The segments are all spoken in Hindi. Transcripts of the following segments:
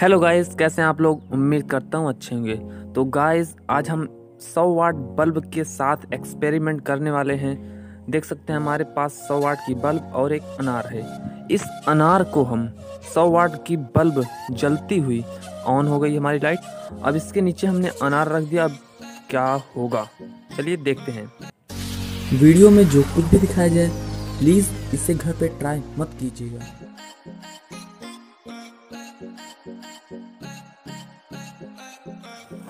हेलो गाइस कैसे हैं आप लोग? उम्मीद करता हूँ अच्छे होंगे। तो गाइस आज हम 100 वाट बल्ब के साथ एक्सपेरिमेंट करने वाले हैं। देख सकते हैं हमारे पास 100 वाट की बल्ब और एक अनार है। इस अनार को हम 100 वाट की बल्ब जलती हुई ऑन हो गई हमारी लाइट अब इसके नीचे हमने अनार रख दिया। अब क्या होगा? चलिए देखते हैं। वीडियो में जो कुछ भी दिखाया जाए प्लीज़ इसे घर पे ट्राई मत कीजिएगा।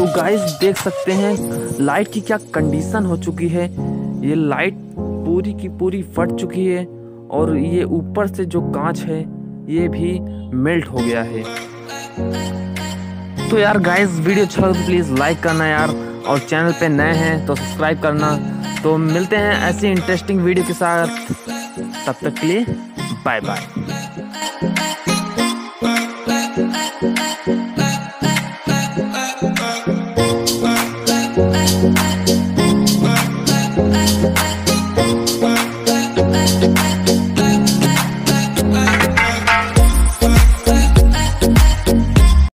तो गाइस देख सकते हैं लाइट की क्या कंडीशन हो चुकी है। ये लाइट पूरी की पूरी फट चुकी है और ये ऊपर से जो कांच है, ये भी मेल्ट हो गया है। तो यार गाइस वीडियो अच्छा लगे तो प्लीज़ लाइक करना यार और चैनल पे नए हैं तो सब्सक्राइब करना। तो मिलते हैं ऐसी इंटरेस्टिंग वीडियो के साथ। तब तक के लिए बाय बाय I